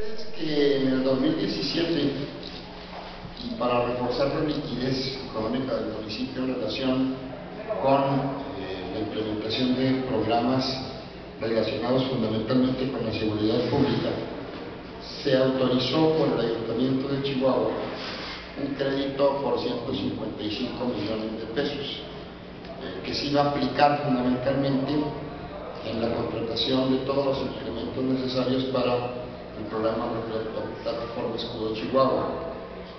Es que en el 2017, y para reforzar la liquidez económica del municipio en relación con eh, la implementación de programas relacionados fundamentalmente con la seguridad pública, se autorizó por el Ayuntamiento de Chihuahua un crédito por 155 millones de pesos, eh, que se iba a aplicar fundamentalmente en la contratación de todos los instrumentos necesarios para el programa de Plataforma Escudo Chihuahua,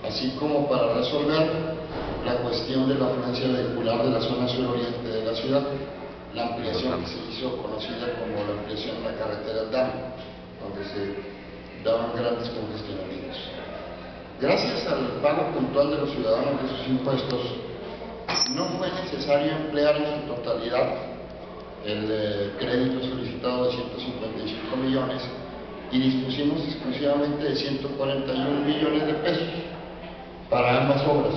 así como para resolver la cuestión de la afluencia vehicular de la zona suroriente de la ciudad, la ampliación que se hizo conocida como la ampliación de la carretera DAM, donde se daban grandes congestionamientos. Gracias al pago puntual de los ciudadanos de sus impuestos, no fue necesario emplear en su totalidad el eh, crédito solicitado de 155 millones y dispusimos exclusivamente de 141 millones de pesos para ambas obras.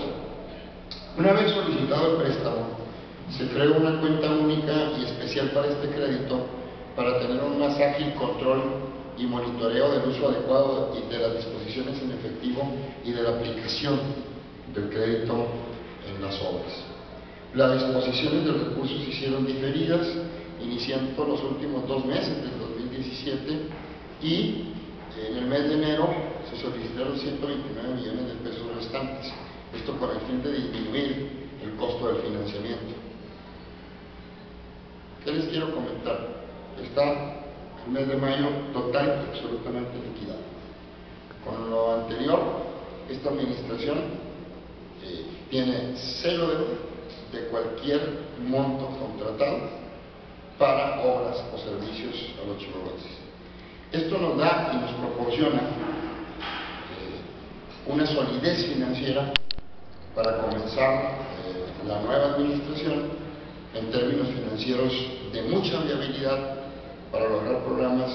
Una vez solicitado el préstamo, se creó una cuenta única y especial para este crédito para tener un más ágil control y monitoreo del uso adecuado y de las disposiciones en efectivo y de la aplicación del crédito en las obras. Las disposiciones de recursos se hicieron diferidas, iniciando los últimos dos meses del 2017 y en el mes de enero se solicitaron 129 millones de pesos restantes, esto con el fin de disminuir el costo del financiamiento. ¿Qué les quiero comentar? Está el mes de mayo total y absolutamente liquidado. Con lo anterior, esta administración eh, tiene cero de, de cualquier monto contratado para obras o servicios a los chihuahuenses. Esto nos da y nos proporciona eh, una solidez financiera para comenzar eh, la nueva administración en términos financieros de mucha viabilidad para lograr programas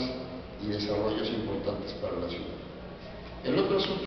y desarrollos importantes para la ciudad. El otro asunto